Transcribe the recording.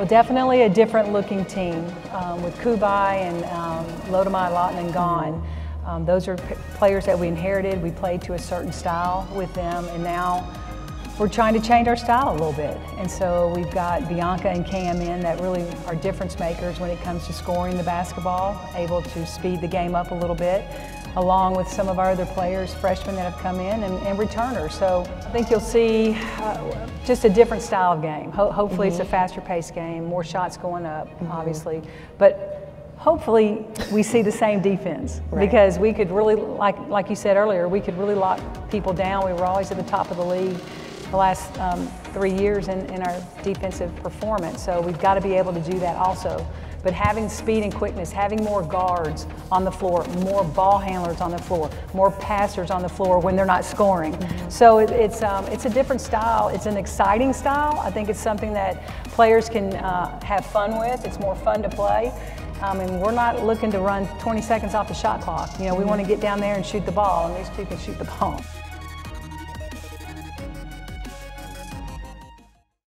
Well, definitely a different looking team um, with Cubaj and um, Lotta-Kaj, Lawton, and Gone. Um, those are players that we inherited. We played to a certain style with them, and now we're trying to change our style a little bit. And so we've got Bianca and Cam in that really are difference makers when it comes to scoring the basketball, able to speed the game up a little bit, along with some of our other players, freshmen that have come in, and, and returners. So I think you'll see uh, just a different style of game. Ho hopefully mm -hmm. it's a mm-hmm. faster paced game, more shots going up, mm -hmm. obviously. But hopefully we see the same defense right. because we could really, like, like you said earlier, we could really lock people down. We were always at the top of the league the last um, three years in, in our defensive performance. So we've got to be able to do that also. But having speed and quickness, having more guards on the floor, more ball handlers on the floor, more passers on the floor when they're not scoring. Mm -hmm. So it, it's, um, it's a different style. It's an exciting style. I think it's something that players can uh, have fun with. It's more fun to play. Um, and we're not looking to run 20 seconds off the shot clock. You know, we want to get down there and shoot the ball, and these two can shoot the ball.